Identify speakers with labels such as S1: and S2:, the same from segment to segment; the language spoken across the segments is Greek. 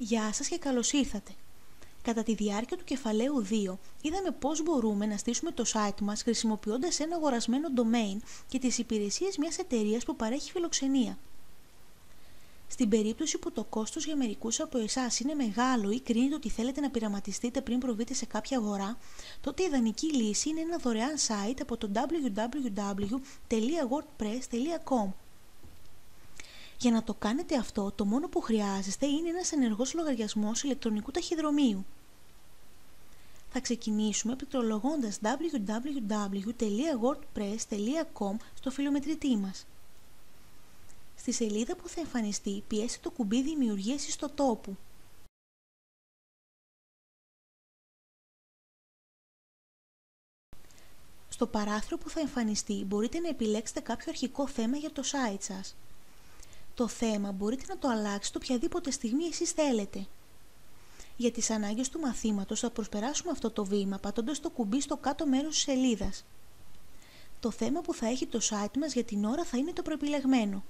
S1: Γεια σας και καλώς ήρθατε. Κατά τη διάρκεια του κεφαλαίου 2 είδαμε πώς μπορούμε να στήσουμε το site μας χρησιμοποιώντας ένα αγορασμένο domain και τις υπηρεσίες μιας εταιρείας που παρέχει φιλοξενία. Στην περίπτωση που το κόστος για μερικούς από εσάς είναι μεγάλο ή κρίνετε ότι θέλετε να πειραματιστείτε πριν προβείτε σε κάποια αγορά, τότε η ιδανική λύση είναι ένα δωρεάν site από το www.wordpress.com για να το κάνετε αυτό, το μόνο που χρειάζεστε είναι ένας ενεργός λογαριασμός ηλεκτρονικού ταχυδρομείου. Θα ξεκινήσουμε πληκτρολογώντας www.wordpress.com στο φιλομετρητή μας. Στη σελίδα που θα εμφανιστεί πιέστε το κουμπί δημιουργίας στο τόπου. Στο παράθυρο που θα εμφανιστεί μπορείτε να επιλέξετε κάποιο αρχικό θέμα για το site σας. Το θέμα μπορείτε να το αλλάξετε οποιαδήποτε στιγμή εσείς θέλετε. Για τις ανάγκες του μαθήματος θα προσπεράσουμε αυτό το βήμα πατώντας το κουμπί στο κάτω μέρος της σελίδας. Το θέμα που θα έχει το site μας για την ώρα θα είναι το προεπιλεγμένο.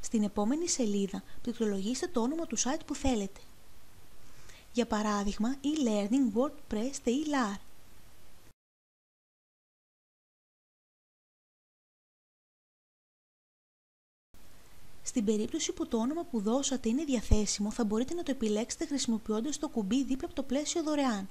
S1: Στην επόμενη σελίδα πληκτρολογήστε το όνομα του site που θέλετε. Για παράδειγμα, e-learning wordpress.lar Στην περίπτωση που το όνομα που δώσατε είναι διαθέσιμο, θα μπορείτε να το επιλέξετε χρησιμοποιώντας το κουμπί δίπλα από το πλαίσιο δωρεάν.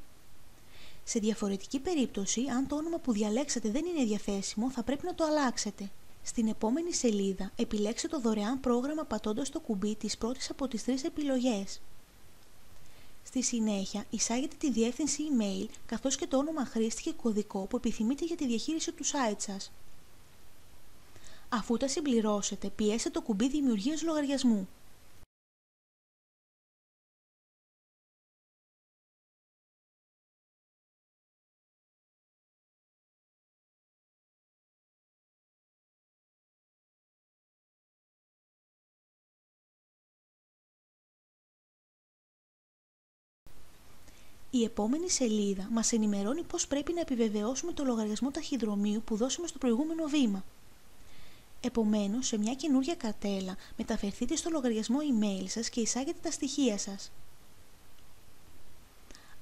S1: Σε διαφορετική περίπτωση, αν το όνομα που διαλέξατε δεν είναι διαθέσιμο, θα πρέπει να το αλλάξετε. Στην επόμενη σελίδα, επιλέξτε το δωρεάν πρόγραμμα πατώντας το κουμπί της πρώτης από τις τρεις επιλογές. Στη συνέχεια, εισάγετε τη διεύθυνση email καθώς και το όνομα χρήστη και κωδικό που επιθυμείτε για τη διαχείριση του site σας. Αφού τα συμπληρώσετε, πιέστε το κουμπί δημιουργίας λογαριασμού. Η επόμενη σελίδα μας ενημερώνει πώς πρέπει να επιβεβαιώσουμε το λογαριασμό ταχυδρομείου που δώσαμε στο προηγούμενο βήμα. Επομένως, σε μια καινούργια καρτέλα μεταφερθείτε στο λογαριασμό email σας και εισάγετε τα στοιχεία σας.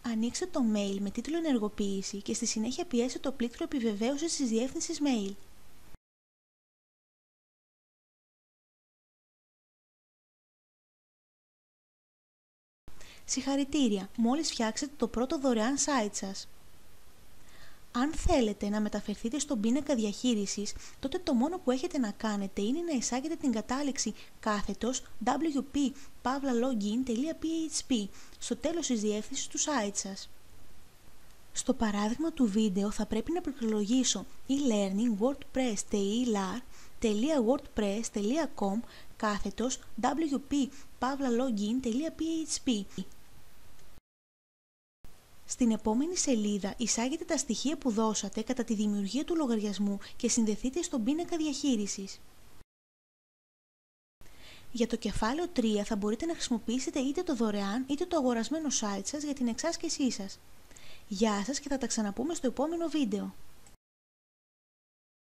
S1: Ανοίξτε το mail με τίτλο ενεργοποίηση και στη συνέχεια πιέστε το πλήκτρο επιβεβαίωσης της διεύθυνσης mail. Συγχαρητήρια, μόλις φτιάξετε το πρώτο δωρεάν site σας. Αν θέλετε να μεταφερθείτε στον πίνακα διαχείρισης, τότε το μόνο που έχετε να κάνετε είναι να εισάγετε την κατάληξη κάθετος wp.login.php στο τέλος της διεύθυνσης του site σας. Στο παράδειγμα του βίντεο θα πρέπει να πληκτρολογήσω e-learning wordpress.wordpress.com κάθετος wp.login.php στην επόμενη σελίδα εισάγετε τα στοιχεία που δώσατε κατά τη δημιουργία του λογαριασμού και συνδεθείτε στον πίνακα διαχείρισης. Για το κεφάλαιο 3 θα μπορείτε να χρησιμοποιήσετε είτε το δωρεάν είτε το αγορασμένο site σας για την εξάσκησή σας. Γεια σας και θα τα ξαναπούμε στο επόμενο βίντεο.